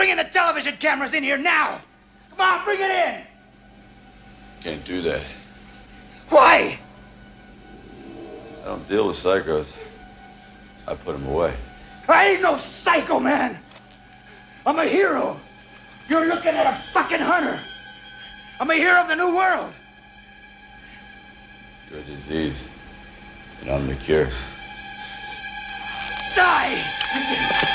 bringing the television cameras in here now! Come on, bring it in! Can't do that. Why? I don't deal with psychos. I put them away. I ain't no psycho, man! I'm a hero! You're looking at a fucking hunter! I'm a hero of the new world! You're a disease. And I'm the cure. Die!